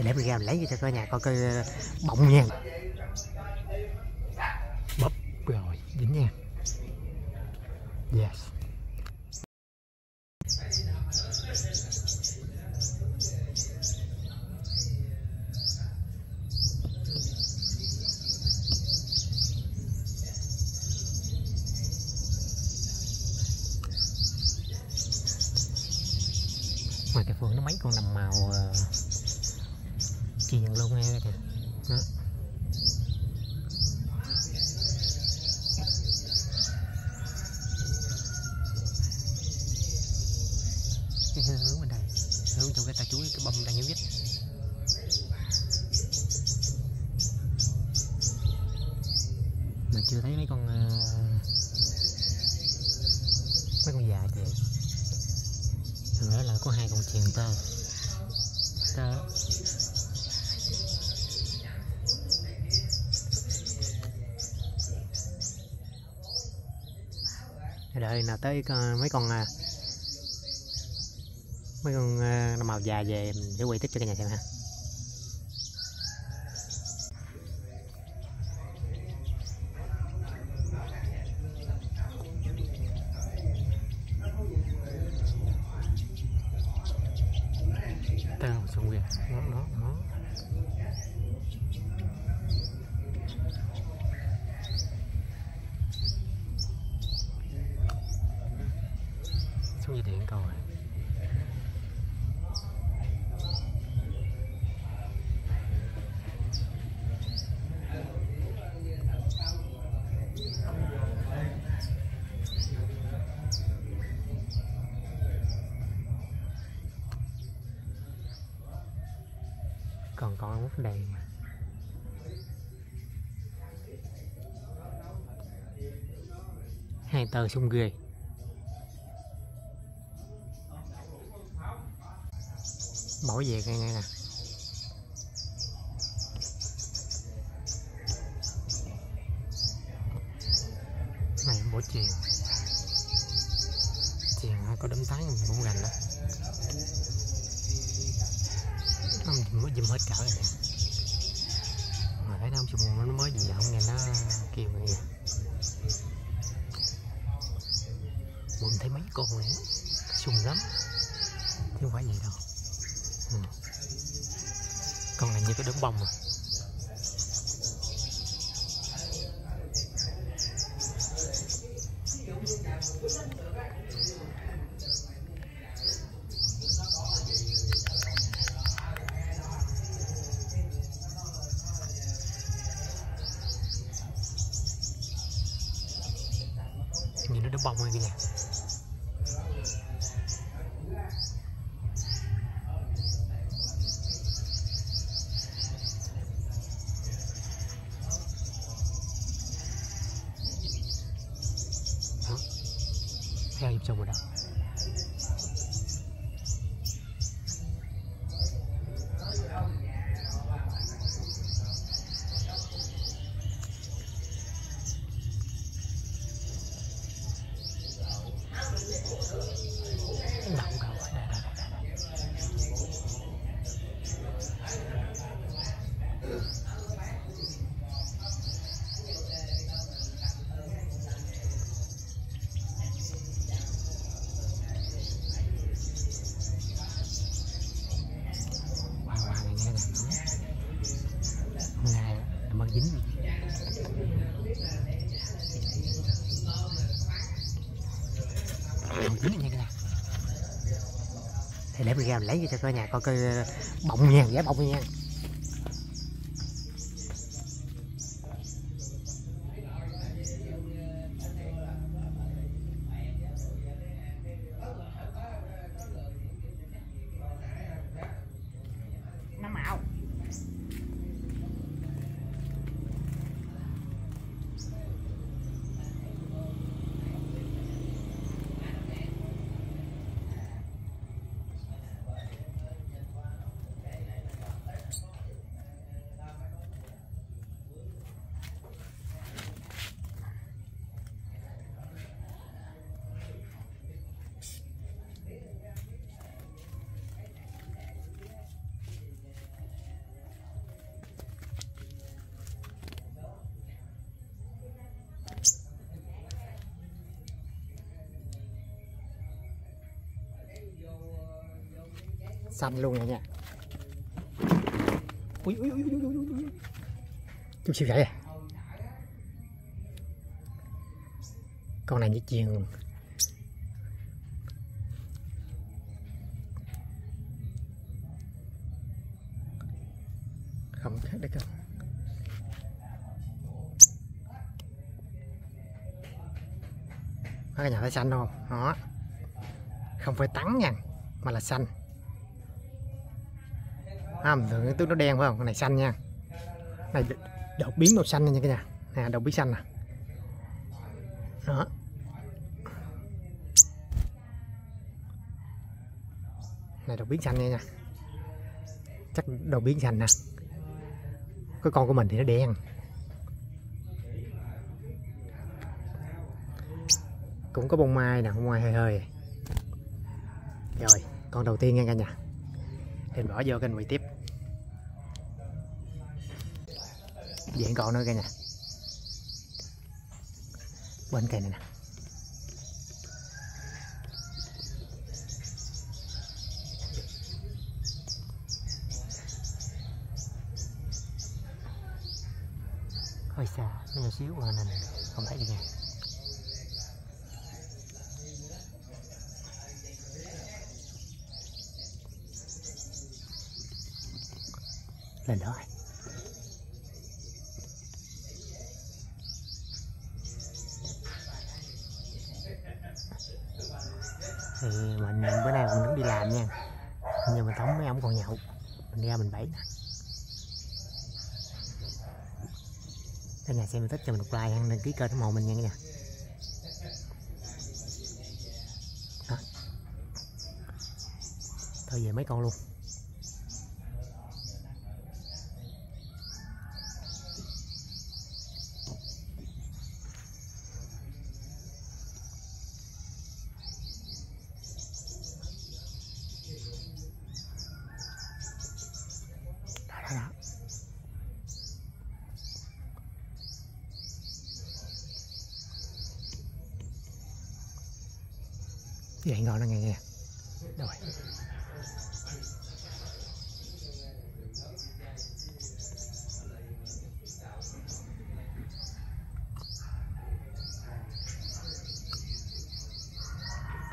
thì để mình ra mình lấy cho cả nhà coi coi ờ, bọng nha bóp rồi, dính nha. Yes. Ngoài cái phương nó mấy con nằm màu ờ, uh, luôn nghe kìa đó. cái hướng bên đây hướng trong cái tà chuối cái bông đang nhúc nhất. mà chưa thấy mấy con ờ, mấy con già kìa thường đó là có hai con chuyền tơ đợi nào tới ờ, mấy con à, mấy con ờ, màu già về mình sẽ quay tiếp cho cả nhà xem ha tao xong kìa nó nó nó xuống dây điện coi còn con mút đèn mà. Hai tờ xung ghê. Bỏ về ngay ngay nè. Này bỏ chuyền chuyền có đấm tán mình cũng gành đó nó mới dùm hết cỡ rồi nè. Mà thấy nó không sùng nó mới gì không nghe nó kêu người nghe bụng thấy mấy con này sùng lắm. Chứ không phải gì đâu. Cái đốm bông rồi nhìn nó đốm bông hay kìa nha đó theo nhịp xong rồi đó đậu đậu đây đây đây đây qua qua này nghe nè nó nghe nó mất dính Còn dính nha cái này thì để mình ra mình lấy cho cả nhà coi coi ờ, bọng nha giá bọng nha. Xanh luôn rồi nha. Ui ui ui ui ui ui chút xíu vậy à. Con này như chiên luôn không khác đấy cơ. Có cái nhà thấy xanh không? Đó. Không phải trắng nha, mà là xanh. À, không thường cái nó đen phải không? Con này xanh nha. Này đột biến màu xanh nha cả nhà. Nè, đột biến xanh nè. Đó. Này đột biến xanh nha nha. Chắc đột biến xanh nè. Cái con của mình thì nó đen. Cũng có bông mai nè, bông mai hơi hơi. Rồi, con đầu tiên nha cả nhà. Mình bỏ vô kênh quay tiếp. Diện con nữa cả nhà bên cây này nè. Hơi xa nó nhỏ xíu nên không thấy gì nha lên đó rồi Ừ, thì mình bữa nay mình đứng đi làm nha. Nhưng mà thống mấy ông còn nhậu. Mình ra mình bẫy nè. Cả nhà xem thích cho mình một like đăng ký kênh ủng hộ mình nha cả nhà. Thôi về mấy con luôn. Dậy ngon nó nghe nghe, rồi.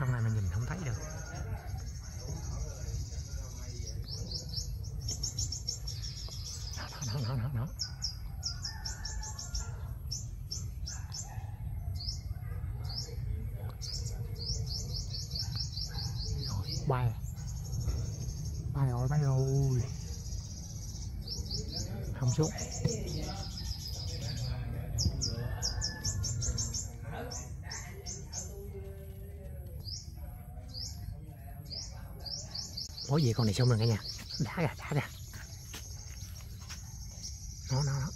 Trong này mình nhìn không thấy được. Đó đó đó đó đó rồi bay à? bay rồi bay rồi. Không xuống. Mỗi gì con này xong rồi cả nhà đá ra đá ra nó nó nó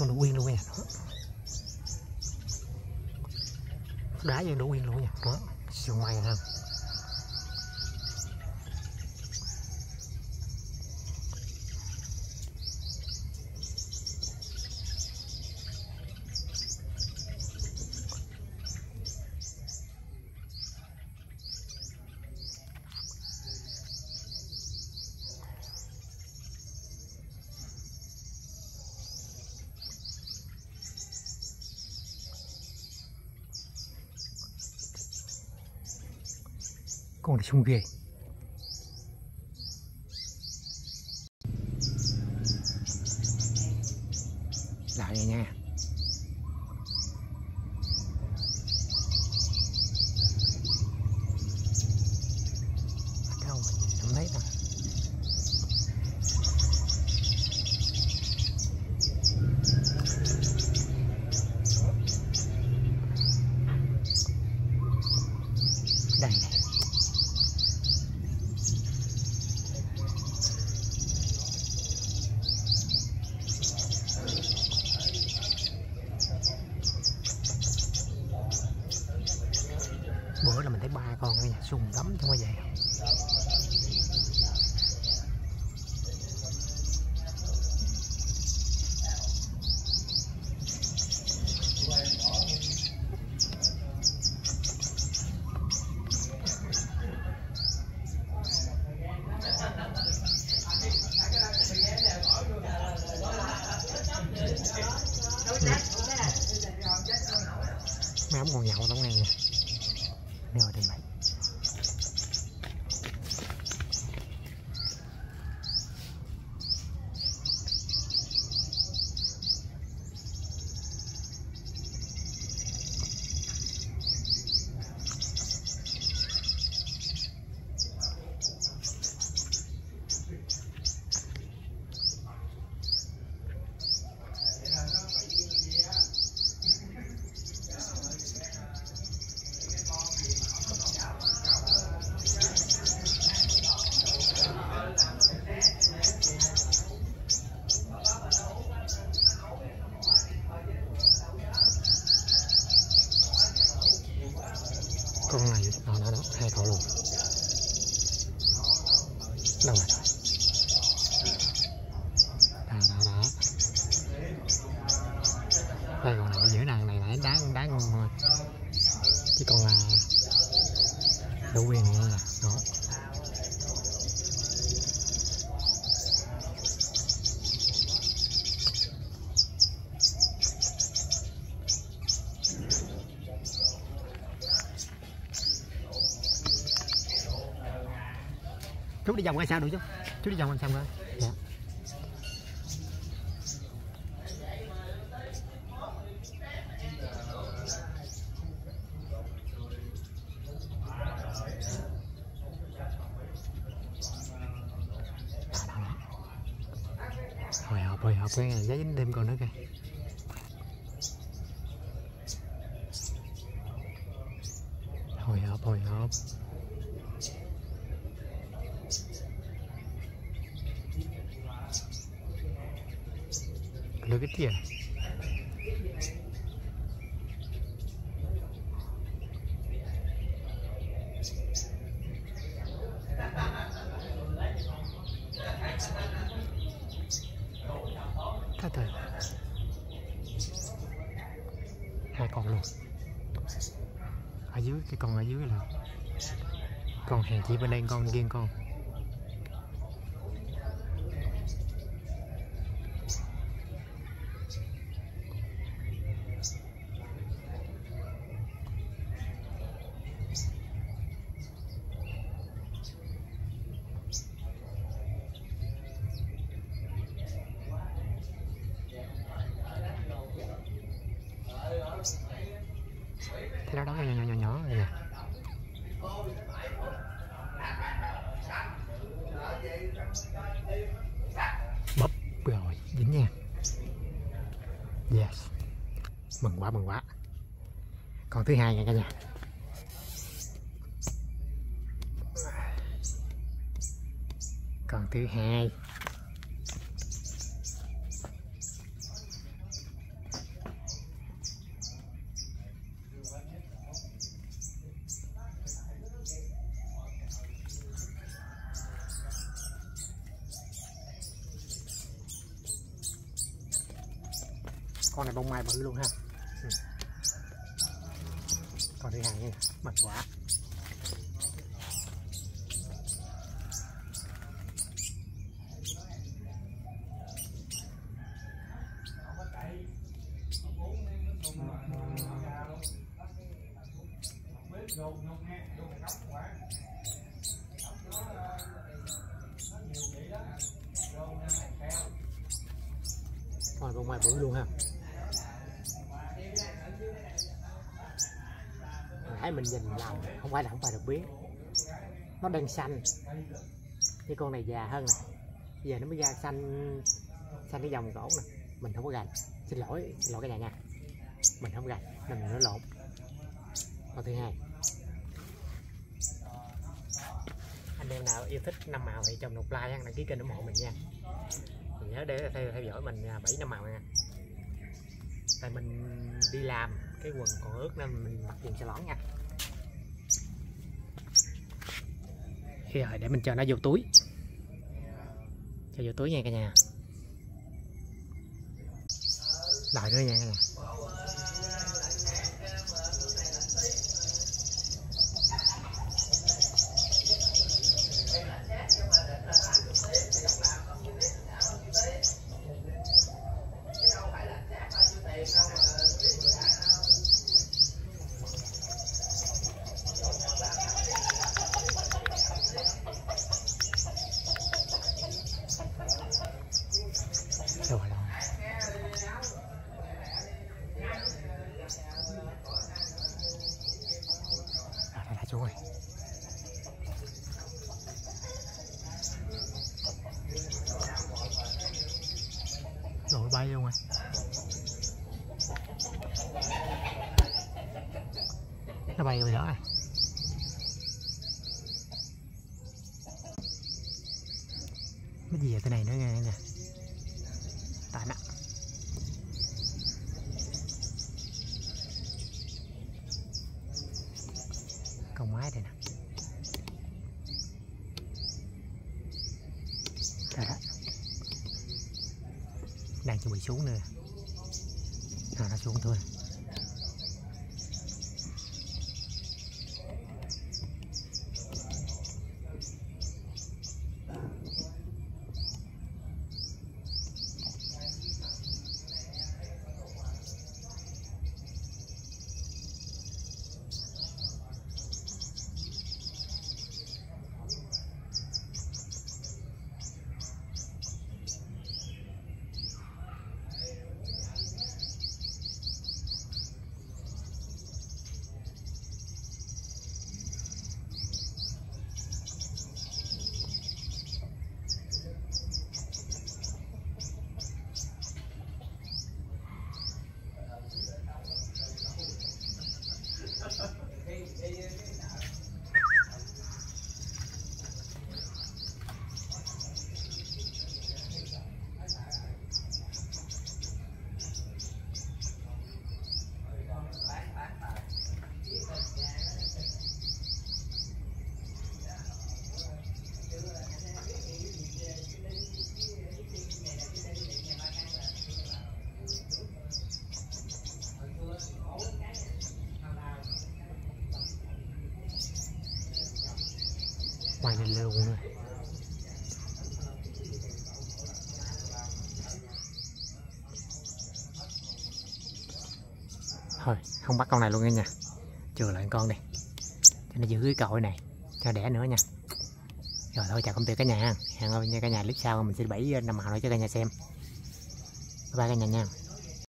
con đủ cho luôn nha. Đó. đá cho đủ quyên luôn nha. Đó. Siêu may ha. Con này sung ghê lại này nha đâu mà nhìn không thấy đâu đây này ba con nha sùng lắm chứ không phải vậy đâu mấy ống còn nhậu tao nghe nha rồi đây mày con này đó đó đó hai cậu luôn. Đâu rồi? Đó đó đó. Đây còn này ở giữa này nãy đá đá con thôi. Chứ còn là đủ quyền nữa là đó chú đi vòng coi sao được chứ? Chú đi vòng coi sao coi dạ Đó, đó, đó. hồi hộp hồi hộp cái này giá dính thêm con nữa kìa hồi hộp hồi hộp Look cái tiền, Thật thật Hai con luôn. Ở dưới cái con ở dưới là con hàng chỉ bên đây con riêng con. Đó đó nhỏ nhỏ nhỏ nhỏ này nè. bóp rồi, dính nha. Yes. Mừng quá, mừng quá. con thứ hai nha cả nhà. con thứ hai. con luôn ha. Ừ. Còn đây hàng nha mặt quả ngoài bộ ngoài bự luôn ha. Nãy mình nhìn làm không phải là không phải được biết. Nó đang xanh. Cái con này già hơn nè. Giờ nó mới ra xanh xanh cái dòng gỗ nè. Mình không có gành xin lỗi xin lỗi cái nhà nha. Mình không gành nên mình nó lộn. Con thứ hai. Anh em nào yêu thích năm màu thì trồng một like đăng ký kênh ủng hộ mình nha. Mình nhớ để theo, theo dõi mình à, bảy năm màu nha. Tại mình đi làm cái quần còn ướt nên mình mặc quần xe lõn nha. Rồi ờ, để mình cho nó vô túi. Cho vô túi nha cả nhà. Đợi nữa nha cả nhà rồi rồi rồi đây là chú ơi rồi bay luôn ngoài. Nó bay rồi đó à? Cái gì ở cái này nữa nghe nè tạ nặng con mái đây nè đó đó đang chuẩn bị xuống nữa à, nó xuống thôi. Lên rồi thôi không bắt con này luôn nha nha, chừa lại con đi. Cho nó giữ cái cội này cho đẻ nữa nha. Rồi thôi chào công ty cả nhà hẹn gặp nha cả nhà clip sau mình sẽ bẫy ờ, năm hào nữa cho cả nhà xem. Bye bye cả nhà nha.